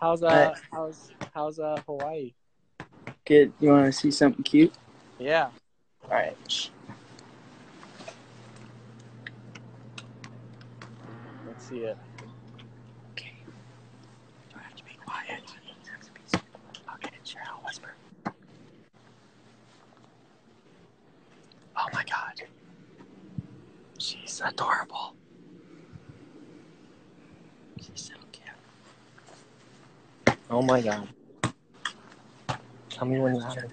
How's uh Uh, how's how's uh Hawaii? Good. You want to see something cute? Yeah. All right. Let's see it. Okay. You have to be quiet. Okay, sure. I'll whisper. Oh my god. She's adorable. She's so cute. Oh my god. Tell me when you have it.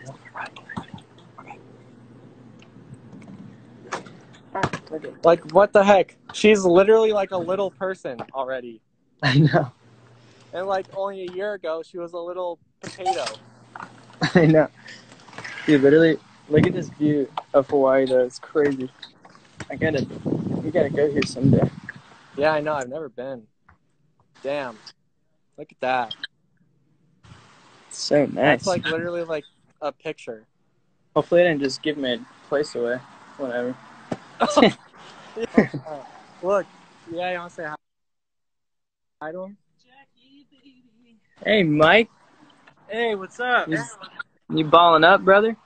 Right. Okay. Like what the heck? She's literally like a little person already. I know. And like only a year ago she was a little potato. I know. Dude, literally, look at this view of Hawaii though. It's crazy. I gotta, we gotta go here someday. Yeah, I know, I've never been. Damn. Look at that. It's so nice. That's like literally like a picture. Hopefully, I didn't just give my place away. Whatever. Look, yeah, you want to say hi? Hi to him? Hey, Mike, Hey, what's up? you, you balling up, brother?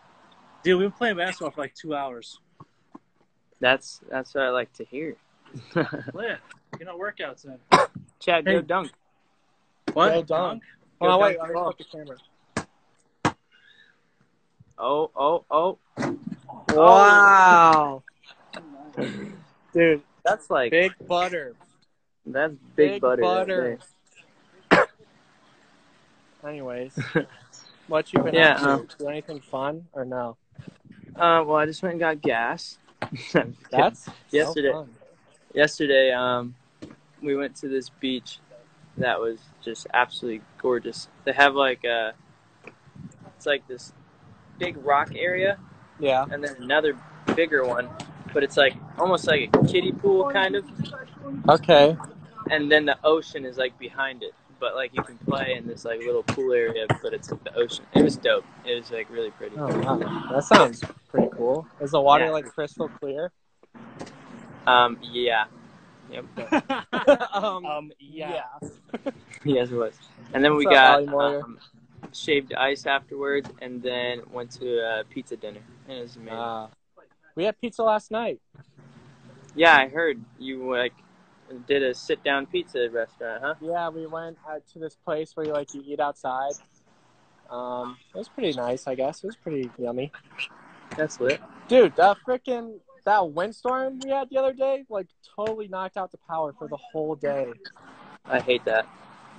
Dude, we've been playing basketball for like two hours. That's that's what I like to hear. Lit. You know, workouts in. Chad, Hey. go dunk. What? Go dunk. Go Oh, wait, I the gotta ball. put the camera. Oh, oh, oh. Wow. Dude, That's like big butter. that's big, big butter. butter. Anyways, what you been Yeah, up to? um, Do anything fun or no? Uh, well, I just went and got gas. That's so Yesterday. fun. yesterday um we went to this beach that was just absolutely gorgeous they have like a it's like this big rock area Yeah. and then another bigger one but it's like almost like a kiddie pool kind of Okay. and then the ocean is like behind it but like you can play in this like little pool area but it's like the ocean it was dope it was like really pretty Oh wow, that sounds pretty cool. Is the water Yeah. like crystal clear? um yeah yep um, Um, yeah. yes it was and then we up, got um, shaved ice afterwards and then went to a pizza dinner and it was amazing Uh, we had pizza last night. yeah i heard you like did a sit down pizza restaurant huh Yeah, we went uh, to this place where you like you eat outside. Um, it was pretty nice, I guess. It was pretty yummy. that's lit Dude, that freaking that windstorm we had the other day, like totally knocked out the power for the whole day. i hate that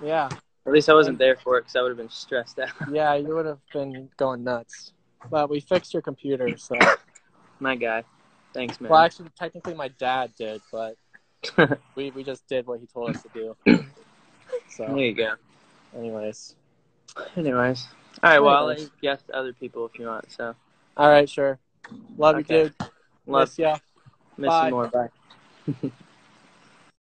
Yeah, at least i wasn't there for it because i would have been stressed out yeah, you would have been going nuts. But we fixed your computer, so my guy thanks man well, actually, technically, my dad did, but we we just did what he told us to do. So. there you go anyways, anyways all right well i'll let you guess other people if you want so all right, sure. Love Okay. you, dude. Love Miss ya. miss Bye. you more bye